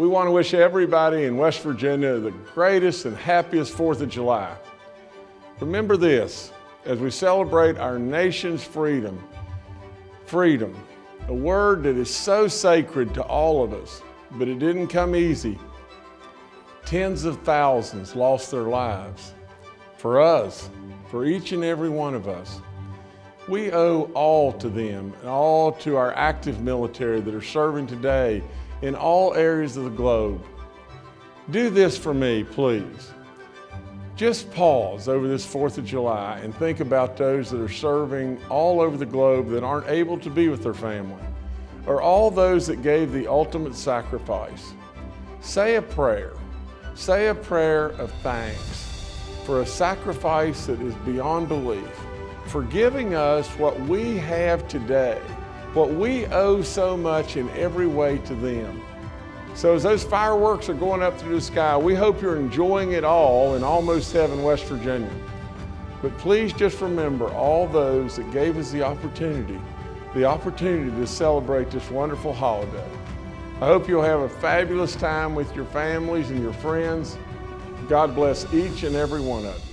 we want to wish everybody in West Virginia the greatest and happiest 4th of July. Remember this, as we celebrate our nation's freedom, freedom, a word that is so sacred to all of us, but it didn't come easy. Tens of thousands lost their lives. For us, for each and every one of us, we owe all to them and all to our active military that are serving today in all areas of the globe. Do this for me, please. Just pause over this 4th of July and think about those that are serving all over the globe that aren't able to be with their family, or all those that gave the ultimate sacrifice. Say a prayer. Say a prayer of thanks for a sacrifice that is beyond belief, for giving us what we have today, what we owe so much in every way to them. So as those fireworks are going up through the sky, we hope you're enjoying it all in almost heaven, West Virginia. But please just remember all those that gave us the opportunity, the opportunity to celebrate this wonderful holiday. I hope you'll have a fabulous time with your families and your friends. God bless each and every one of you.